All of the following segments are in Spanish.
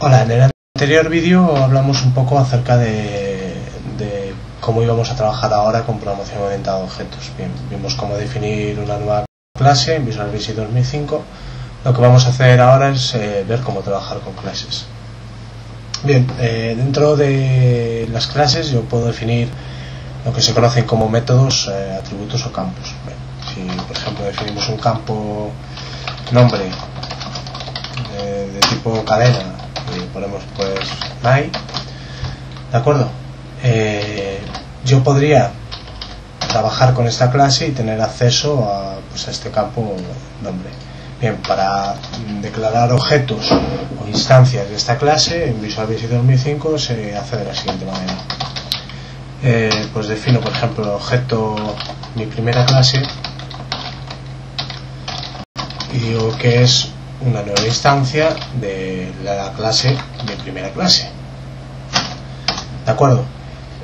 Hola, en el anterior vídeo hablamos un poco acerca de, cómo íbamos a trabajar ahora con programación orientada a objetos. Vimos cómo definir una nueva clase en Visual Basic 2005. Lo que vamos a hacer ahora es eh, ver cómo trabajar con clases. Bien, eh, dentro de las clases yo puedo definir lo que se conocen como métodos, eh, atributos o campos. Si por ejemplo definimos un campo nombre de tipo cadena ponemos pues my de acuerdo eh, yo podría trabajar con esta clase y tener acceso a, pues, a este campo nombre bien para declarar objetos o instancias de esta clase en Visual Basic 2005 se hace de la siguiente manera. Eh, pues defino por ejemplo el objeto mi primera clase y digo que es una nueva instancia de la clase de primera clase. ¿De acuerdo?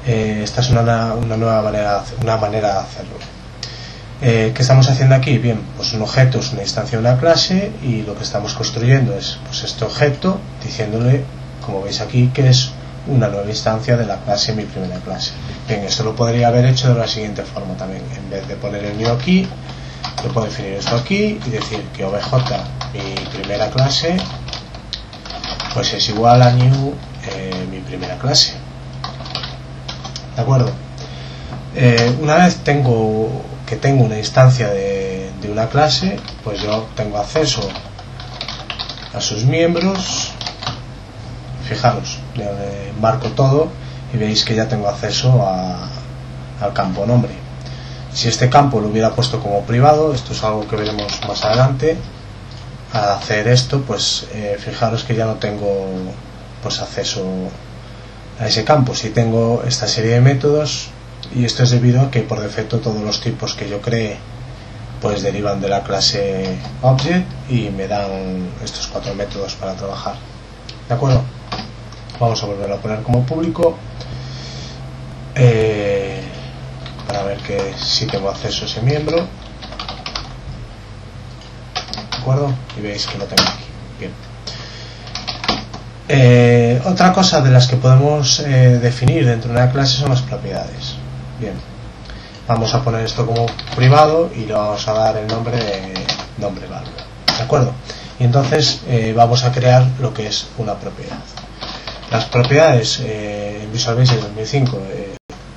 Eh, esta es una, una, nueva manera, una manera de hacerlo. Eh, ¿Qué estamos haciendo aquí? Bien, pues un objeto es una instancia de una clase y lo que estamos construyendo es pues este objeto diciéndole, como veis aquí, que es una nueva instancia de la clase mi primera clase. Bien, esto lo podría haber hecho de la siguiente forma también. En vez de poner el new aquí, yo puedo definir esto aquí y decir que obj mi primera clase pues es igual a new eh, mi primera clase. De acuerdo eh, una vez tengo que tengo una instancia de, una clase pues yo tengo acceso a sus miembros. Fijaros marco todo y veis que ya tengo acceso al campo nombre si este campo lo hubiera puesto como privado esto es algo que veremos más adelante a hacer esto, pues eh, fijaros que ya no tengo pues acceso a ese campo. Si tengo esta serie de métodos y esto es debido a que por defecto todos los tipos que yo cree pues derivan de la clase object y me dan estos cuatro métodos para trabajar. ¿De acuerdo? Vamos a volver a poner como público eh, para ver que si tengo acceso a ese miembro acuerdo? Y veis que lo tengo aquí. Bien. Eh, otra cosa de las que podemos eh, definir dentro de una clase son las propiedades. Bien. Vamos a poner esto como privado y le vamos a dar el nombre de nombre value. ¿De acuerdo? Y entonces eh, vamos a crear lo que es una propiedad. Las propiedades en Visual Basic 2005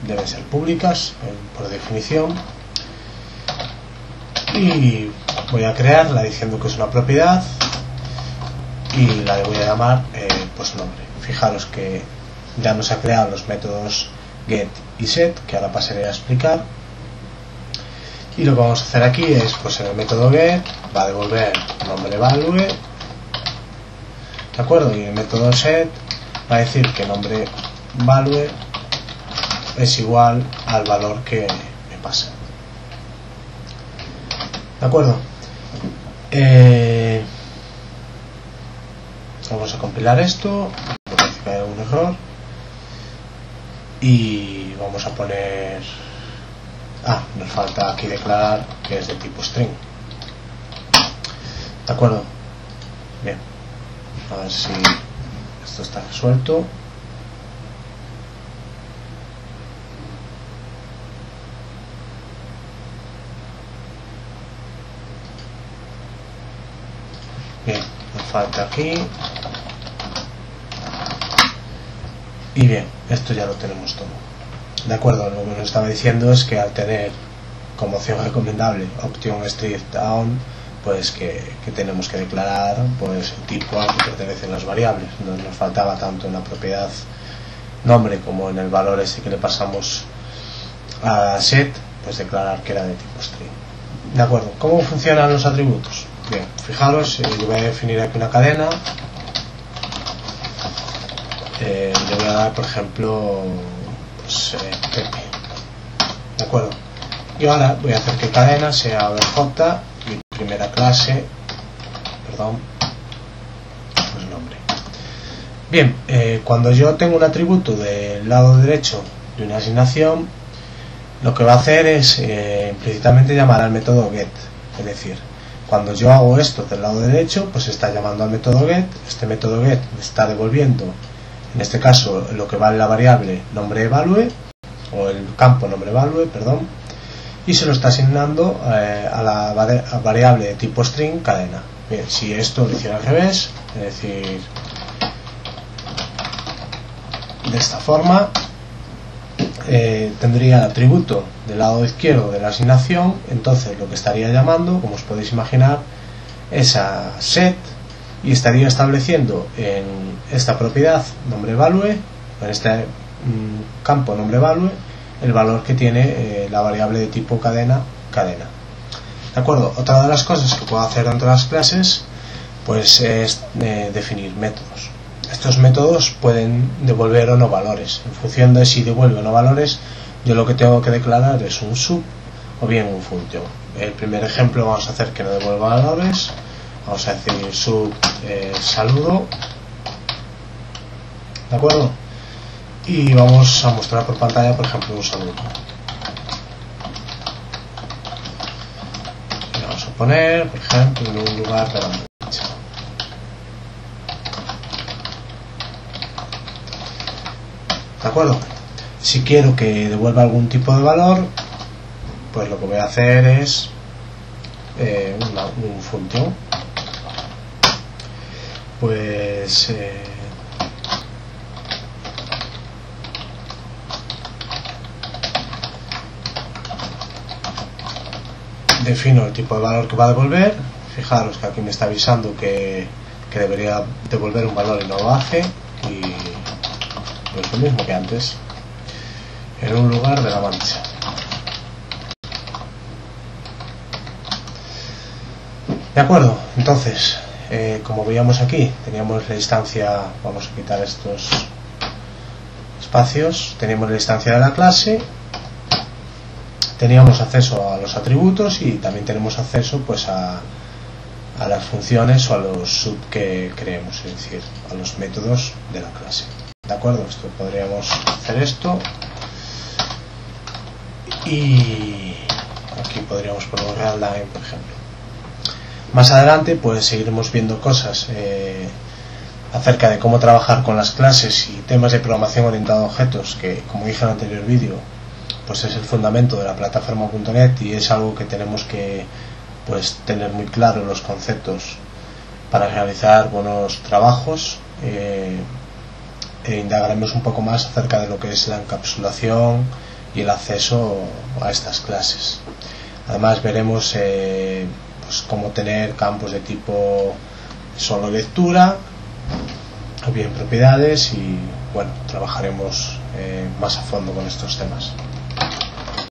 deben ser públicas por definición. Y voy a crearla diciendo que es una propiedad y la voy a llamar eh, pues nombre. Fijaros que ya nos ha creado los métodos get y set que ahora pasaré a explicar. Y lo que vamos a hacer aquí es pues en el método get va a devolver nombre value de acuerdo y el método set va a decir que nombre value es igual al valor que me pasa. De acuerdo eh, vamos a compilar esto por hay algún error y vamos a poner ah, nos falta aquí declarar que es de tipo string. De acuerdo bien. A ver si esto está resuelto bien nos falta aquí. Y bien esto ya lo tenemos todo. De acuerdo lo que nos estaba diciendo es que al tener como opción recomendable option strict down pues que, tenemos que declarar pues el tipo al que pertenecen las variables. No nos faltaba tanto en la propiedad nombre como en el valor ese que le pasamos a set pues declarar que era de tipo string de acuerdo ¿cómo funcionan los atributos? Bien, fijaros, eh, yo voy a definir aquí una cadena. Eh, le voy a dar, por ejemplo, pues, eh, ¿De acuerdo? Y ahora voy a hacer que cadena sea J, mi primera clase, perdón, pues nombre. Bien, eh, cuando yo tengo un atributo del lado derecho de una asignación, lo que va a hacer es eh, implícitamente llamar al método get, es decir, cuando yo hago esto del lado derecho pues está llamando al método get este método get me está devolviendo en este caso lo que vale la variable nombre evalue o el campo nombre value perdón y se lo está asignando eh, a la variable de tipo string cadena. Bien si esto lo hiciera al revés es decir de esta forma eh, tendría el atributo del lado izquierdo de la asignación entonces lo que estaría llamando como os podéis imaginar es a set y estaría estableciendo en esta propiedad nombre value en este mm, campo nombre value el valor que tiene eh, la variable de tipo cadena cadena. De acuerdo otra de las cosas que puedo hacer dentro de las clases pues es eh, definir métodos estos métodos pueden devolver o no valores. En función de si devuelve o no valores yo lo que tengo que declarar es un sub o bien un function el primer ejemplo vamos a hacer que no devuelva valores. Vamos a decir sub eh, saludo. De acuerdo y vamos a mostrar por pantalla por ejemplo un saludo. Vamos a poner por ejemplo en un lugar de la derecha de acuerdo si quiero que devuelva algún tipo de valor pues lo que voy a hacer es eh, un función pues eh, defino el tipo de valor que va a devolver. Fijaros que aquí me está avisando que, debería devolver un valor y no lo hace lo mismo que antes en un lugar de la mancha de acuerdo entonces eh, como veíamos aquí teníamos la instancia vamos a quitar estos espacios teníamos la instancia de la clase teníamos acceso a los atributos y también tenemos acceso pues a, a las funciones o a los sub que creemos, es decir, a los métodos de la clase. ¿De acuerdo? Esto podríamos hacer esto y aquí podríamos poner line por ejemplo. Más adelante pues seguiremos viendo cosas eh, acerca de cómo trabajar con las clases y temas de programación orientada a objetos que como dije en el anterior vídeo pues es el fundamento de la plataforma.net y es algo que tenemos que pues tener muy claro los conceptos para realizar buenos trabajos eh, e indagaremos un poco más acerca de lo que es la encapsulación y el acceso a estas clases. Además veremos eh, pues cómo tener campos de tipo solo lectura o bien propiedades y bueno trabajaremos eh, más a fondo con estos temas